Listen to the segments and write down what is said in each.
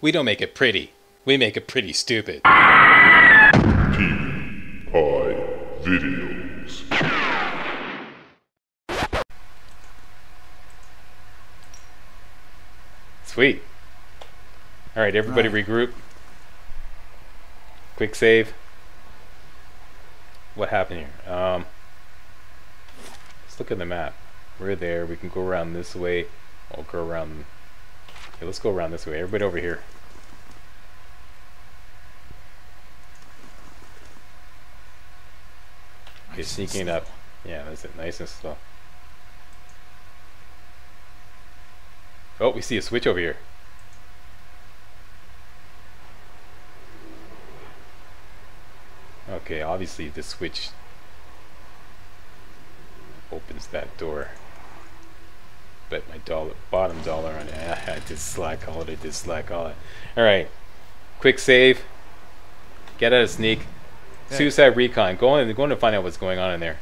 We don't make it pretty. We make it pretty stupid. P.I. Videos. Sweet. All right, everybody Right. regroup. Quick save. What happened here? Um, let's look at the map. We're there. We can go around this way. I'll go around. Okay, let's go around this way. Everybody over here. Okay, sneaking up. Yeah, that's it. Nice and slow. Oh, we see a switch over here. Okay, obviously the switch opens that door. Bet my dollar, bottom dollar on it. I did slack all it. I did slack all it. All right, quick save. Get out of sneak. Hey. Suicide recon. Go in. Go in to find out what's going on in there.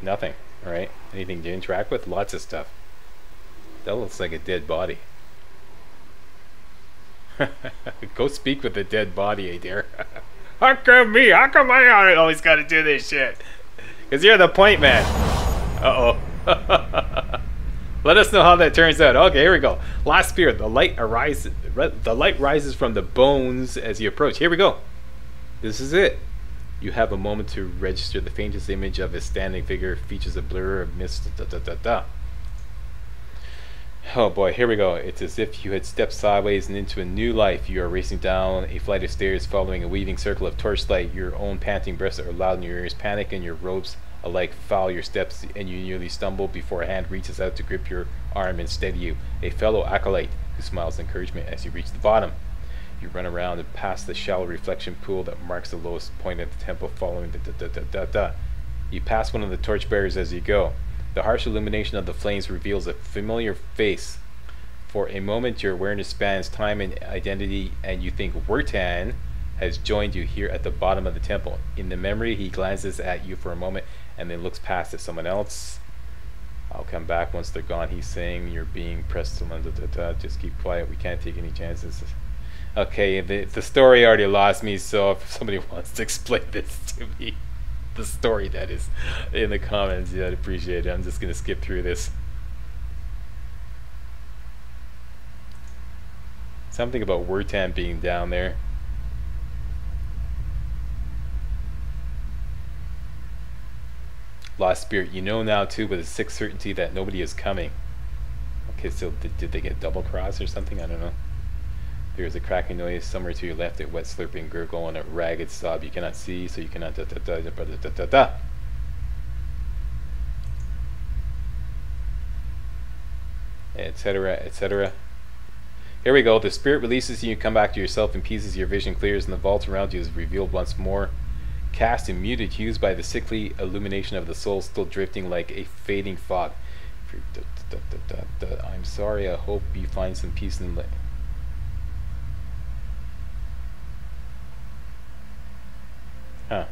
Nothing. All right. Anything to interact with? Lots of stuff. That looks like a dead body. Go speak with the dead body, Edér. How come me? How come I always got to do this shit? Because you're the point man. Uh oh. Let us know how that turns out. Okay, here we go. Last spear. The light arises. The light rises from the bones as you approach. Here we go. This is it. You have a moment to register the faintest image of a standing figure, features a blur of mist. Da, da, da, da. Oh boy, here we go. It's as if you had stepped sideways and into a new life. You are racing down a flight of stairs, following a weaving circle of torchlight. Your own panting breaths are loud in your ears. Panic and your ropes alike foul your steps, and you nearly stumble before a hand reaches out to grip your arm and steady you. A fellow acolyte who smiles encouragement as you reach the bottom. You run around and past the shallow reflection pool that marks the lowest point at the temple, following the da da da da da. You pass one of the torchbearers as you go. The harsh illumination of the flames reveals a familiar face. For a moment, your awareness spans time and identity, and you think Wirtan has joined you here at the bottom of the temple. In the memory, he glances at you for a moment and then looks past at someone else. I'll come back once they're gone. He's saying you're being pressed. Da, da. Just keep quiet. We can't take any chances. Okay, the the story already lost me. So if somebody wants to explain this to me, the story that is in the comments, yeah, I'd appreciate it. I'm just gonna skip through this. Something about Wirtan being down there. Lost Spirit, you know now too with a sick certainty that nobody is coming. Okay, so did, did they get double crossed or something? I don't know. There is a cracking noise somewhere to your left, a wet slurping gurgle and a ragged sob you cannot see, so you cannot da da da da da da da da. Etc. Etc. Here we go. The spirit releases you. You come back to yourself in pieces. Your vision clears, and the vault around you is revealed once more. Cast in muted hues by the sickly illumination of the soul, still drifting like a fading fog. I'm sorry. I hope you find some peace in the. Huh.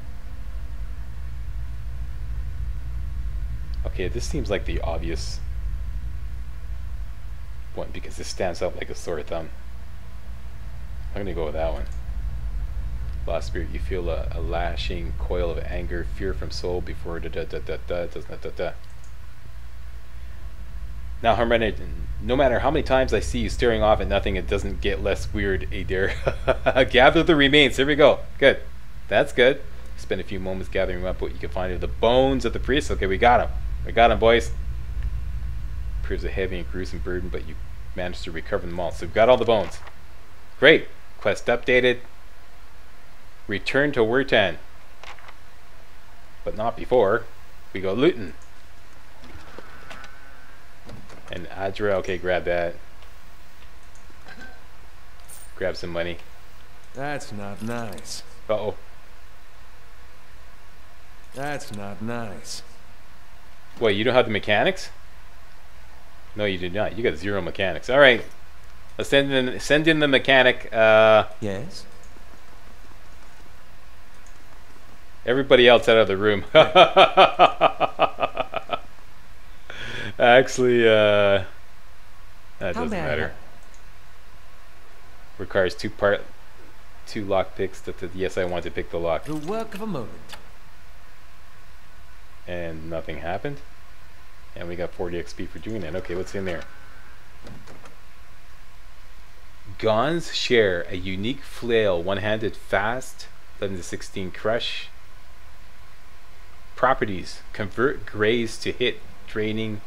Okay, this seems like the obvious one because this stands out like a sore thumb. I'm gonna go with that one. Lost spirit, you feel a, a lashing coil of anger, fear from soul before da da da da da does not da da. Now, Hermena, no matter how many times I see you staring off at nothing, it doesn't get less weird, Edér. Gather the remains. Here we go. Good. That's good. Spend a few moments gathering up what you can find of the bones of the priest. Okay, we got him. We got him, boys. Proves a heavy and gruesome burden, but you managed to recover them all. So we've got all the bones. Great. Quest updated. Return to Wirtan. But not before. We go looting. And Adra, okay, grab that. Grab some money. That's not nice. Uh oh. That's not nice. Wait, you don't have the mechanics? No, you did not. You got zero mechanics. All right. Let's send in send in the mechanic. Uh, Yes? everybody else out of the room. Actually, uh, that How doesn't matter. Requires two part, two lock picks. That the, yes, I want to pick the lock, The work of a moment. And nothing happened. And we got 40 XP for doing that. Okay, what's in there? Gon's share a unique flail, one-handed fast, 11 to 16 crush. Properties: convert graze to hit, draining.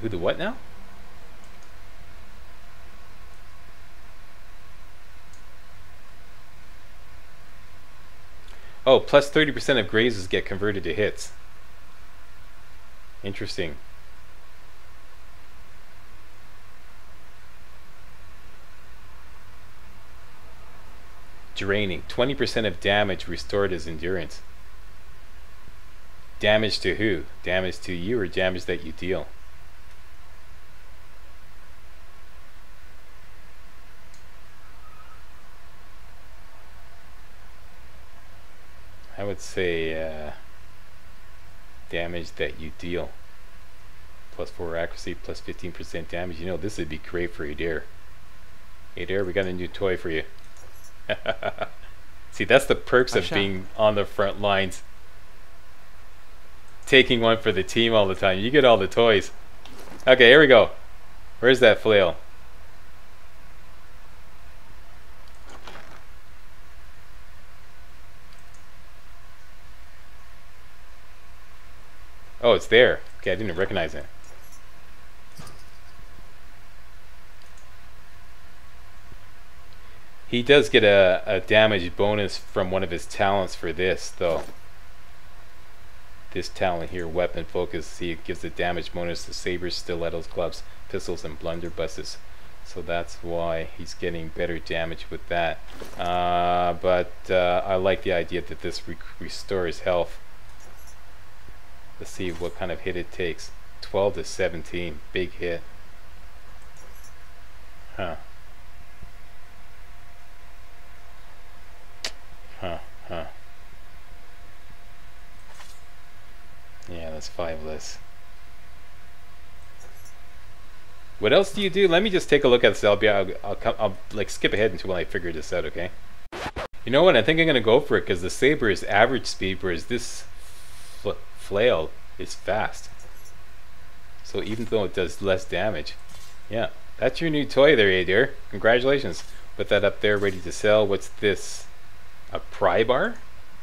Who the what now? Oh, plus 30% of grazes get converted to hits. Interesting. Draining. 20% of damage restored as endurance. Damage to who? Damage to you or damage that you deal? I would say uh, damage that you deal. Plus 4 accuracy, plus 15% damage. You know, this would be great for Edér. Edér, we got a new toy for you. See, that's the perks I of shall. being on the front lines. Taking one for the team all the time. You get all the toys. Okay, here we go. Where's that flail? Oh, it's there. Okay, I didn't recognize it. He does get a, a damage bonus from one of his talents for this, though. This talent here, weapon focus, it gives a damage bonus to sabers, stilettos, clubs, pistols, and blunderbusses. So that's why he's getting better damage with that. Uh, but uh, I like the idea that this re restores health. Let's see what kind of hit it takes. 12 to 17, big hit. Huh. Huh, huh. Yeah, that's five less. What else do you do? Let me just take a look at this. I'll be, I'll, come, I'll like skip ahead until I figure this out, okay? You know what? I think I'm gonna go for it because the saber is average speed, whereas this flail is fast. So even though it does less damage, yeah, that's your new toy there, Edér. Congratulations. Put that up there, ready to sell. What's this? A pry bar?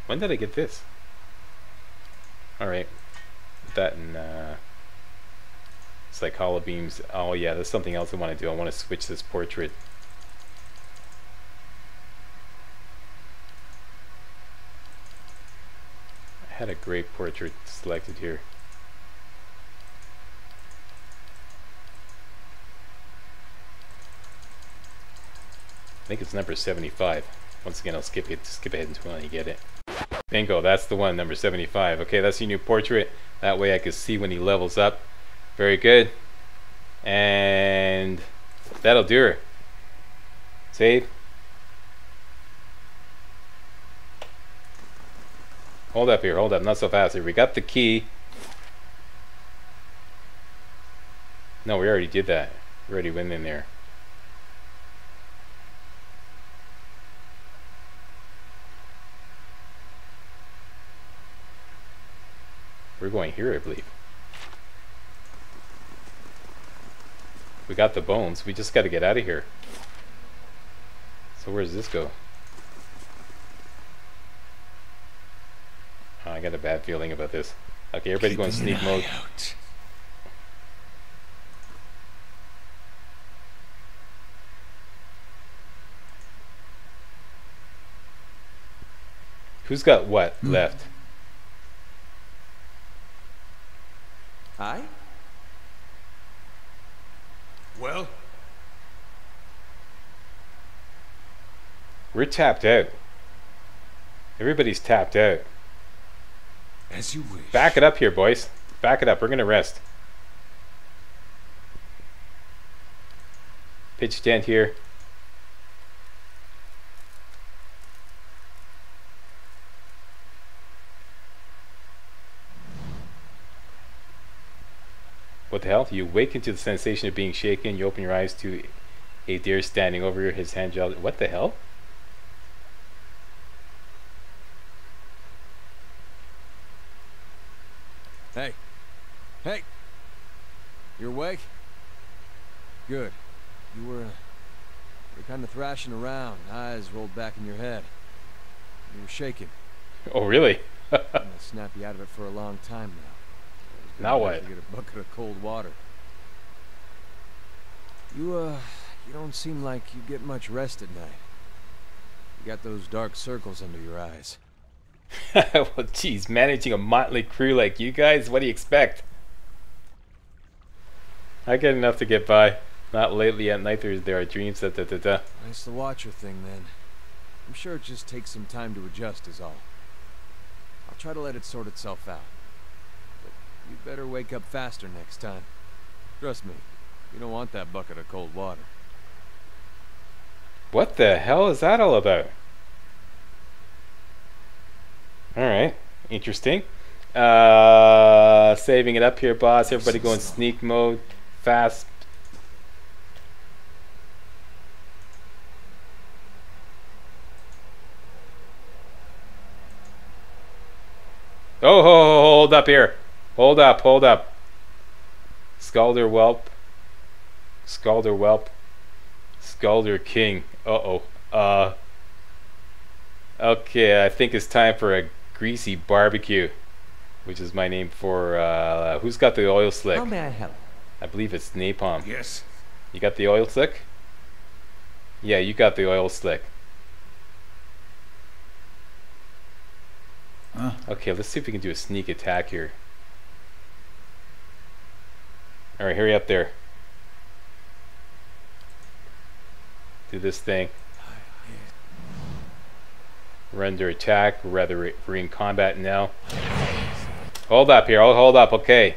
When did I get this? Alright. Put that in, uh... Hollow beams. Oh yeah, there's something else I want to do. I want to switch this portrait. Had a great portrait selected here. I think it's number 75. Once again, I'll skip it, skip ahead until I get it. Bingo, that's the one, number 75. Okay, that's your new portrait. That way I can see when he levels up. Very good. And that'll do her. Save. Hold up here, hold up, not so fast here. We got the key. No, we already did that. We already went in there. We're going here, I believe. We got the bones. We just got to get out of here. So where does this go? I got a bad feeling about this. Okay, everybody go in sneak mode. out. Who's got what Hmm. left? I? Well, We're tapped out. Everybody's tapped out. As you wish. Back it up here, boys. Back it up. We're gonna rest. Pitch tent here. What the hell? You awaken to the sensation of being shaken. You open your eyes to Edér standing over you, his hand gel. What the hell? Hey. Hey. You're awake? Good. You were, uh, you were kind of thrashing around, eyes rolled back in your head. You were shaking. Oh, really? I'm gonna snap you out of it for a long time now. I was gonna Now what? you Get a bucket of cold water. You, uh, you don't seem like you get much rest at night. You got those dark circles under your eyes. well, geez, managing a motley crew like you guys, what do you expect? I get enough to get by. Not lately at night, there, there are dreams, da da da da. Nice the watcher thing, then. I'm sure it just takes some time to adjust, is all. I'll try to let it sort itself out. But you better wake up faster next time. Trust me, you don't want that bucket of cold water. What the hell is that all about? Alright, interesting. Uh, saving it up here, boss. Everybody go in sneak mode. Fast. Oh, ho, ho, hold up here. Hold up, hold up. Scalder Whelp. Scalder Whelp. Scalder King. Uh-oh. Uh... Okay, I think it's time for a greasy barbecue. Which is my name for, uh... Who's got the oil slick? How may I help? I believe it's Napalm. Yes. You got the oil slick? Yeah, you got the oil slick. Huh? Okay, let's see if we can do a sneak attack here. Alright, hurry up there. Do this thing. Render attack, rather we're in combat now. Hold up here, hold up, okay.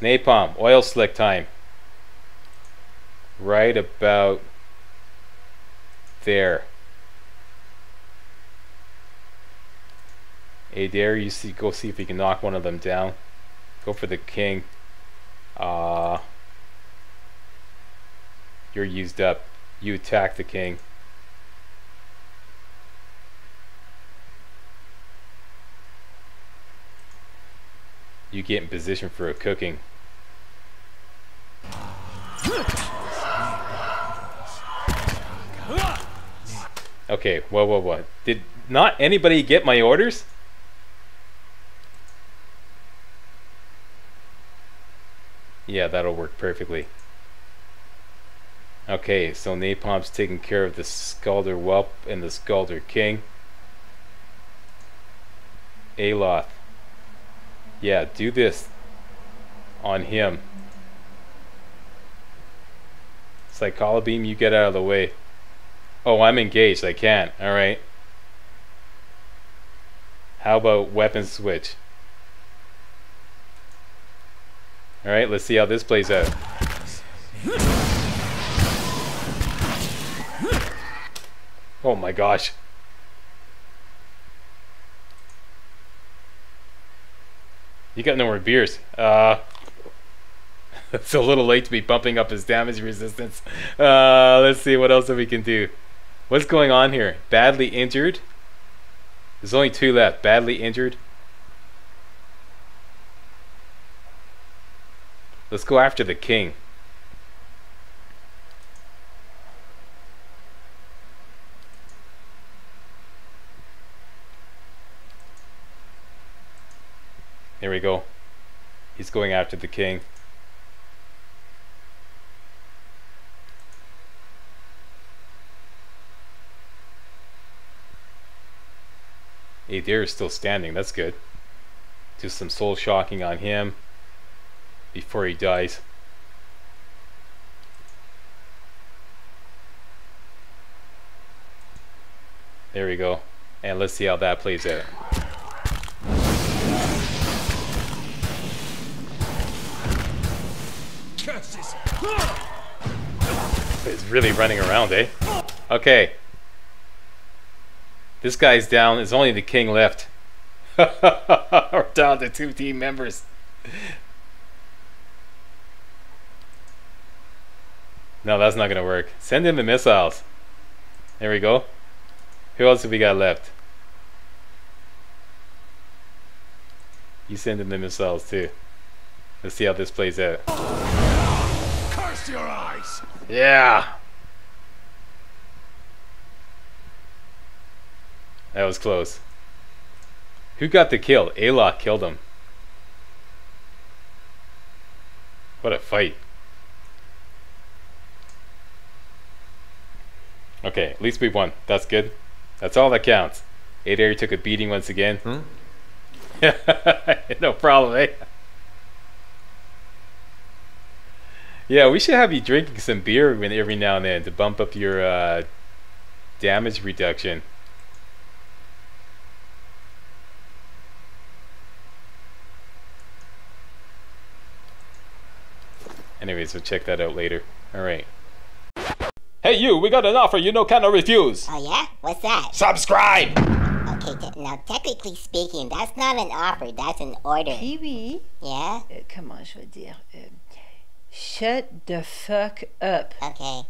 Napalm, oil slick time. Right about there. Hey there, you see go see if you can knock one of them down. Go for the king. Uh you're used up. You attack the king. You get in position for a cooking. Okay, whoa, whoa, whoa. Did not anybody get my orders? Yeah, that'll work perfectly. Okay, so Napalm's taking care of the Scalder Whelp and the Scalder King. Aloth. Yeah, do this on him. It's like, Call Beam, you get out of the way. Oh, I'm engaged. I can't. Alright. How about weapon switch? Alright, let's see how this plays out. Oh my gosh. You got no more beers. Uh, it's a little late to be bumping up his damage resistance. Uh, let's see what else we can do. What's going on here? Badly injured? There's only two left. Badly injured. Let's go after the king. Here we go. He's going after the king. Edér is still standing, that's good. Do some soul shocking on him before he dies. There we go. And let's see how that plays out. He's really running around, eh? Okay. This guy's down. It's only the king left. We're down to two team members. No, that's not gonna work. Send in the missiles. There we go. Who else have we got left? You send in the missiles too. Let's see how this plays out. Curse your eyes! Yeah. That was close. Who got the kill? Aloth killed him. What a fight. Okay, at least we won. That's good. That's all that counts. Edér took a beating once again. Huh? no problem, eh? Yeah, we should have you drinking some beer when- every now and then to bump up your uh, damage reduction. Anyways, we'll check that out later. Alright. Hey you, we got an offer you no cannot refuse! Oh yeah? What's that? Subscribe! Okay, te- now technically speaking, that's not an offer, that's an order. Kiwi, Yeah? euh, comment je vais dire, euh, shut the fuck up. Okay.